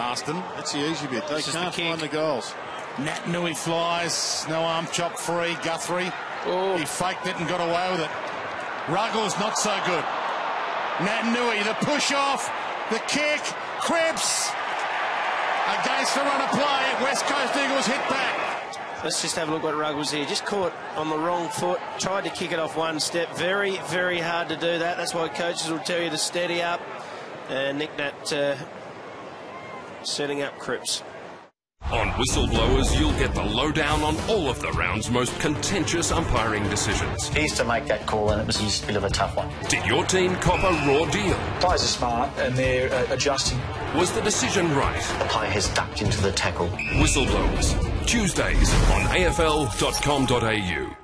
Marston. That's the easy bit. They This can't kick. find the goals. Naitanui flies. No arm chop free. Guthrie. Oh. He faked it and got away with it. Ruggles not so good. Nat Nui, the push off. The kick. Cripps. Against the run of play. West Coast Eagles hit back. Let's just have a look what Ruggles here. Just caught on the wrong foot. Tried to kick it off one step. Very, very hard to do that. That's why coaches will tell you to steady up. And Nick Nat uh, setting up Cripps. On Whistleblowers, you'll get the lowdown on all of the round's most contentious umpiring decisions. He used to make that call, and it was a bit of a tough one. Did your team cop a raw deal? Guys are smart and they're uh, adjusting. Was the decision right? The player has ducked into the tackle. Whistleblowers, Tuesdays on afl.com.au.